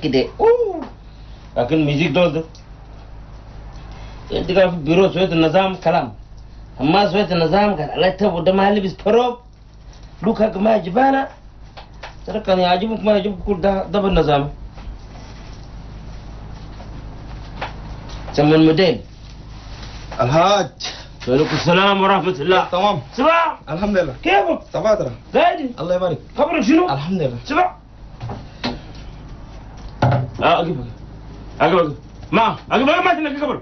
كده أوه! لكن ده أنت قاعد في بيرو سويت النظام كلام. أما سويت النظام قال على تبو ده ما لبس بروب. لوكا ما جبانا ترى كان يعجبك ما يعجبك كل ده ده بالنظام. سمى الموديل الهاج. وعليكم السلام ورحمة الله. تمام. سبع الحمد لله كيفك؟ تبادر قاعد الله يبارك. خبرك شنو؟ الحمد لله سبع آه أجيب أجيب أجيب ما أجيب أجيب ما تنك قبل.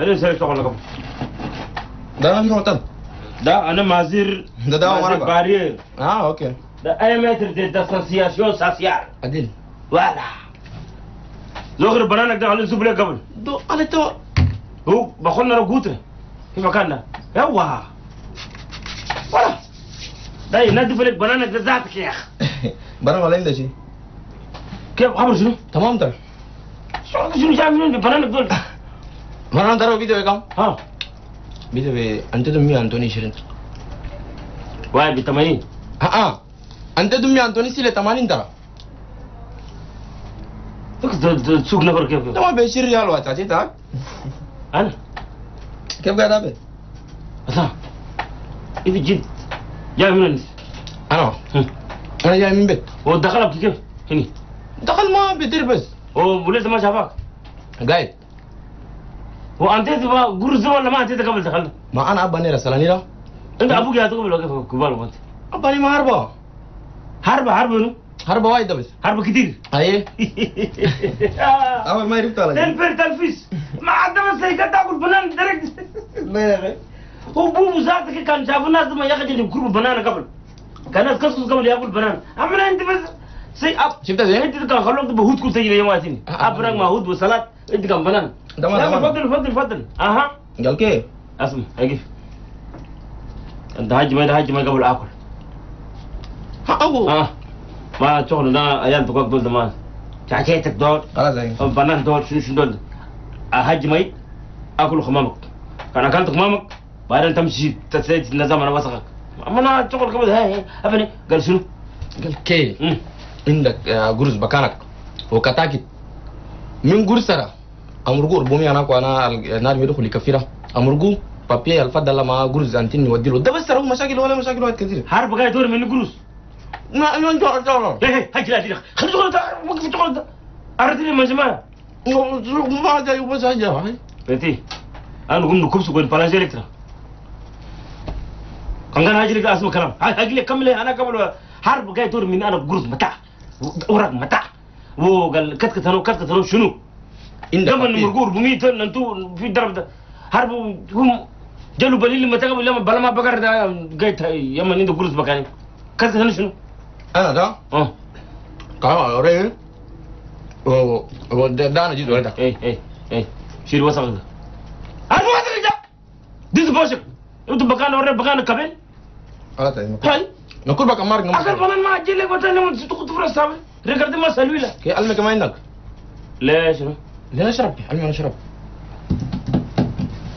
أنا سالك شغل قبل ده مطل ده أنا مازير ده مازير مرقة. بارير. آه أوكي. ده أي متر دي ديستانسياسيون ساسيال عدل ولا زغر بنانك ده على زبلة قبل. دو على تو هو بخلنا قوتره كيف كان يوا. ولا ده ينادي لك بنانك ده ذاتك يا أخي. برا ولا عنده شيء كيف؟ خبر شنو؟ تمام ترى. شو شنو جاي منين بنانك دول؟ مرة ترى فيديو كم؟ ها. فيديو انت دمي أنتوني شيرين واحد ب 80 آه آه أنت دمي أنتوني سيلة 80 ترى. تسوق نفر كيف ده ما ب 20 ريال واتاتي تاك أنا؟ كيف قاعد ابد أصلا إذا جد جاي من أنا؟ أنا جاي من بيت. ودخلك كيف؟ هني. دخل ما بدير بس. ولسه ما شافك قاعد وانت تبغى قرص ولا ما أنت قبل دخلنا. ما أنا اباني رسلاني لا أنت أبوك يا تقبل كيف كبار أنت؟ أباني ما هربا حرب حرب منو؟ هربا وايد بس. حرب كتير. إيه أول ما عرفت على تنفر تنفيس ما عاد بس هيك تاكل بنان درك. هو بوبو ذاتك كان شاف الناس ما ياخذ يكرب بنانا قبل. كان الناس كسكس قبل ياكل بنان. أما أنت بس سي أب. شفت زين أنت كان خلوك بهود كنت تجي يوم واسين ابرك ما هود وسلات. أنت كان بنان. ده ما- لا، ده ما- فضل فضل فضل أها. قال كيف؟ أسمع أقف. أنت هاجي ما هاجي ما قبل آكل. ابو آه ما شغل ده عيال تقول دول ما شاكيتك دول خلاص زين بنان دول شنو شنو دول هاجي مي اكل خمامك كان اكلت خمامك بعدين تمشي تسيت النظام أنا وسخك اما أنا شغل قبل هاي ابني قال شنو؟ قال مم. عندك قرص بكانك وكتاكت من قرصرة امرقو ربومي أنا وأنا النار يدخل يكفيرا امرقو بابي الفضل لما قرص انتين يوديله ده بس ترى مشاكل ولا مشاكل واحد كثير حرب قاعد يدور من قروس ما ما انت انت إيه هاي لا دي خلي شغل ده وقف شغل ده اردني من زمان ما جاي بس هجا بنتي أنا قمت كبس وقلت فلاش إلكترا. كان كان هاجي لك أسمع كلام. هاجي لك كمل. أنا قبل حرب قاعد يدور من أنا قروس متاع. ورق متاع. وقال كتكت أنا كتكت أنا شنو؟ لما بابي. مرقور بميت انتو في الدرب ده. حرب هم جلوا بليل قبل لما بلا ما بقر ده قايت يما عنده قروس بكاني كتكت أنا شنو؟ أنا ده آه كلام اوري و و ده ده أنا جيت ولد إيه إيه إيه شيل وسخ ده أنا وسخ ده ديز بوشك انت بكان ورا بكان كابل خلاص زين هاي نقول بك امارك اكل نمر بنان ما أجي لك بتاني من ستو تفرس تابع ريكارد ما سلوي لا كي علمك ما عندك ليش؟ ليه اشرب علمي أنا اشرب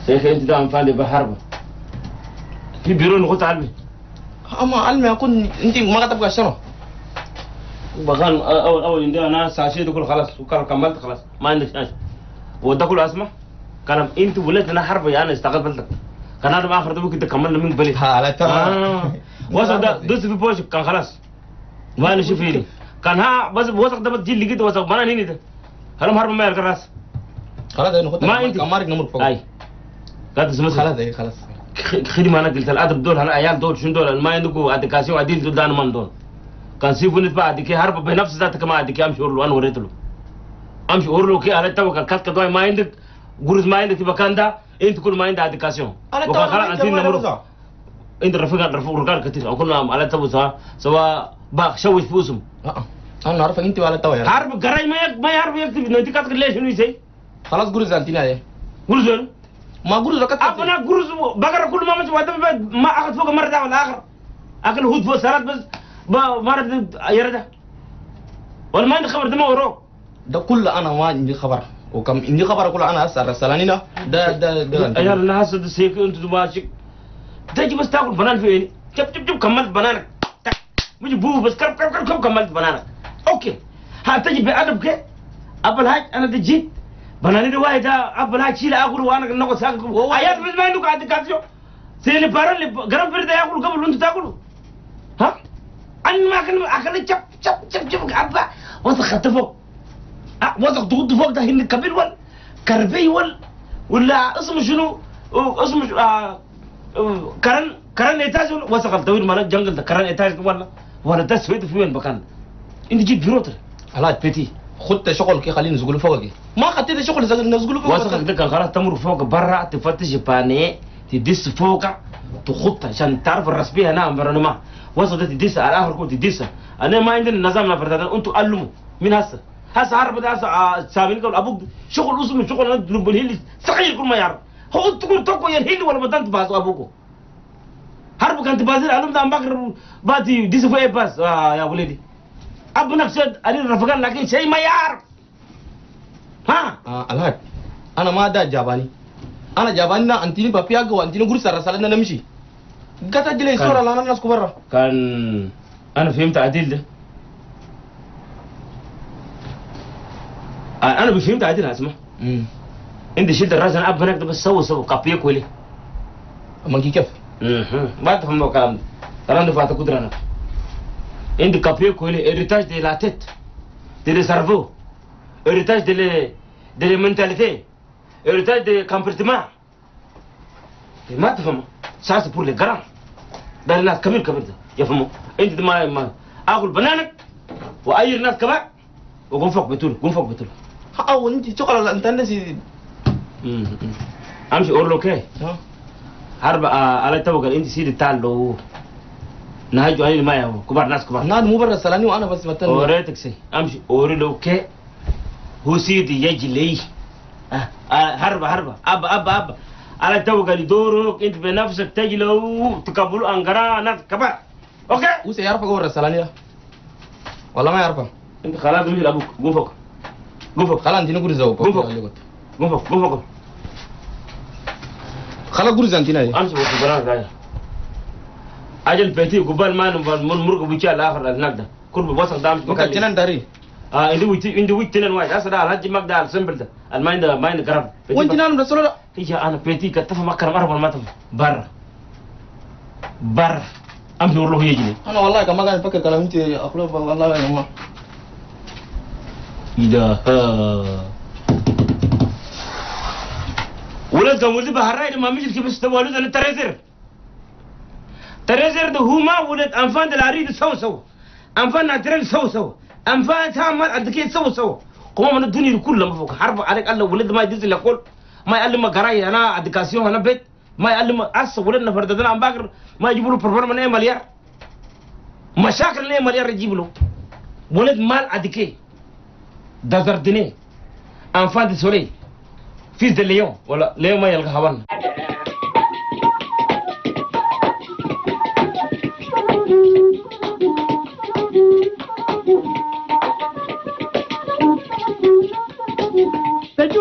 سيخ انت دام فاندي بحرب في بيرو نقطة علمي اما علمي اكون انت ما تبغى شنو بكان اول اول عندي أنا ساشي تقول خلاص وكان كملت خلاص. ما عندك وده كله أسمع. كلام. أنت ولدت أنا حرب أنا استقبلتك كان هذا ما اخر ده ممكن تكملنا من بلي على ترى آه. وسط ده دوس في بوشك كان خلاص. ما أنا شوفيني كان ها بس وسط ده بتجي لقيت وسط ما أنا هنا ده. هلم هرب ما يلقى راس خلاص زين نقول ما أنت. امارك نمر فوق. أي. قاعد تسمع خلاص زين خلاص. خدمة أنا قلت الادب دول هلا عيال دول شنو دول؟ ما عندكم ادكاسيون عديل دول دان من دول كان سيفون تبع اديك هرب بنفس ذاتك ما اديك أمشي له أنا وريت له. أمشي له كي على تو كان كاتك دواي ما عندك. جورز ما عندك تبقى كان ده أنت كل ما عندك ادكاسيون أنا وكان خلاص انتين نمر أنت رفيق رفيق رجال كثير كلنا على تو سوا سوا باخ شوش فوسهم أنا عارفك أنت ولا تو يا حرب قراي ما يك ما يعرف يكتب. أنت كاتك ليش شنو يسي خلاص انتين هذه قول زين ما قرص ركعت ابنا جورز بقرا كل ما مش ما أخذ فوق مرة ولا اخر اكل هود فوق سرات بس. مرة يرده ولا ما عندي خبر ده ما وروك ده كله أنا ما عندي خبر. وكم عندي خبر كله أنا هسه رسلاني ده ده ده ده. يا الناس ده سيك أنت ماشي. تجي بس تاكل بنان فين شوف شوف شوف كملت بنانك. مش بو بس كرب كرب كرب كملت بنانك. أوكي. ها تجي بأدب كده. أبل هاج أنا دي جيت. بناني ده واحد أبل هاج شيل أكل وأنا نقول ساكل هو ايات بس ما عندك عندك سيني بارل قرب فرد ياكل قبل وانت تاكله ها؟ أنا ما اكل أكل شب شب شب شب ابا فوق أه، وسخ تغط فوق ده هند كبير ولا كربي ولا ولا اسمه شنو؟ اسمه شو- آه آه، كرن كرن إيتاج ولا وسخ الطويل مالك جنجل ده. كرن إيتاج ولا ولا ده سويت في وين مكان إنت جيت بيروتر علاج بيتي. خدت شغل كي خليني نسقله فوقي ما خدت شغل نسقله فوق وسخ ده كان خلاص تمر فوق برا تفتش بانيه. تدس فوق تخط عشان تعرف الرسبية هنا برا ما. وسخ ده تدس على آخر كنت تدس. أنا ما عندنا نظام نفرد أنتوا علموا من هسه. هسه عارف ده هسه آه، سامين قبل أبوك. شغل اسمه شغل أنا دلوب الهيل صغير كل ما يعرف. هو تقول توكو يا الهيل ولا بدنت باس أبوكو؟ حرب كانت بازل علم ده بكر باتي ديس في باس آه يا ولدي أبو نفسه علي رفقان لكن شيء ما يعرف. ها؟ آه علاج أنا ما ده جاباني. أنا جاباني نا انتيني بابياغ وانتيني غرسة رسالنا نمشي قلت اجلي كان- صورة لانا الناس كبرة كان أنا فهمت عديل ده آه، أنا بفهمت عديل اسمع انت شلت الراس أنا اب هناك ده بس سوى سوى كابيك ولي اما كي كيف. ما تفهم الكلام ده الكلام ده فاتك قدر أنا انت كابيك ولي اريتاج دي لا تيت دي سيرفو اريتاج دي دي لي اريتاج دي كامبرتمان ما تفهم ساس بور لي جرام ده الناس كبير كبير ده. يفهموا أنت ما ما آكل بنانك وأي الناس كمان وقوم فوق بتول قوم فوق بتول. ها وانت شغل أنت نسي أمشي أورلو كي ها. حرب آه، على توقع أنت سيدي تالو نهجو علي ما يهو كبار ناس كبار. نادي مو برا رسلاني وأنا بس مثلا أوريتك سي. أمشي أورلو كي هو سيدي يجي لي آه، آه، حرب حرب اب اب اب على توقع دورك أنت بنفسك تجي لو تقبلوا انقرا ناس كبار أوكي. وسي يعرف أقول رسلاني ده ولا ما يعرفها. أنت خلاص مش أبوك قوم فوق. قوم فوق. خلا انتيني غرزة قوم فوق. قوم فوق. قوم فوق. خلا غرزة انتينا دي امشي وقت برا رايح أجل بيتي قبال ما نبال من مرق بيجي الآخر هناك ده كل بوسخ دامش ممكن تنان داري. آه عندي ويتي عندي ويت تنين واحد. هسه ده الحاج مقدار سمبل ده ما عنده ما عنده كرم وانت نان رسول الله هي أنا بيتي كتف ما كرم أربع ما تفهم برا برا امشي والله يجي أنا والله كما كان فكر كلام أنت اخلو والله يا جماعة إذا ولد ولد بحراي ما مجل كيف استوالد أنا تريزر. تريزر ده هما ولد أنفان دلاريد سو سو. أنفان ناترل سو سو. أنفان تامر ادكي سو سو. كما من الدنيا كلها ما فوق. حرب عليك الله ولد ما يدز لك ما يعلم قراي أنا أدكاسيون أنا بيت. ما يعلم اس ولدنا فردنا ام باكر. ما يجيبوا له أنا مليار. مشاكل أنا مليار يجيب له ولد مال أدكي. دازردني أنفان دي سولي. فيس دي ليون. ولا ليون ما يلقى هوان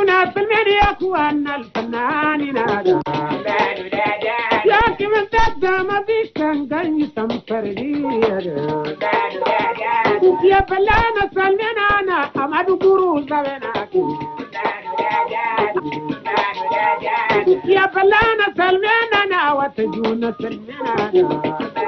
سجونا في الميديا اخواننا الفنان نادى يا كم تبدا ما فيش كان كان يسمفر يا فلانا سلمنا انا امد قرو زبناك يا فلانا سلمنا انا وتجونا سلمنا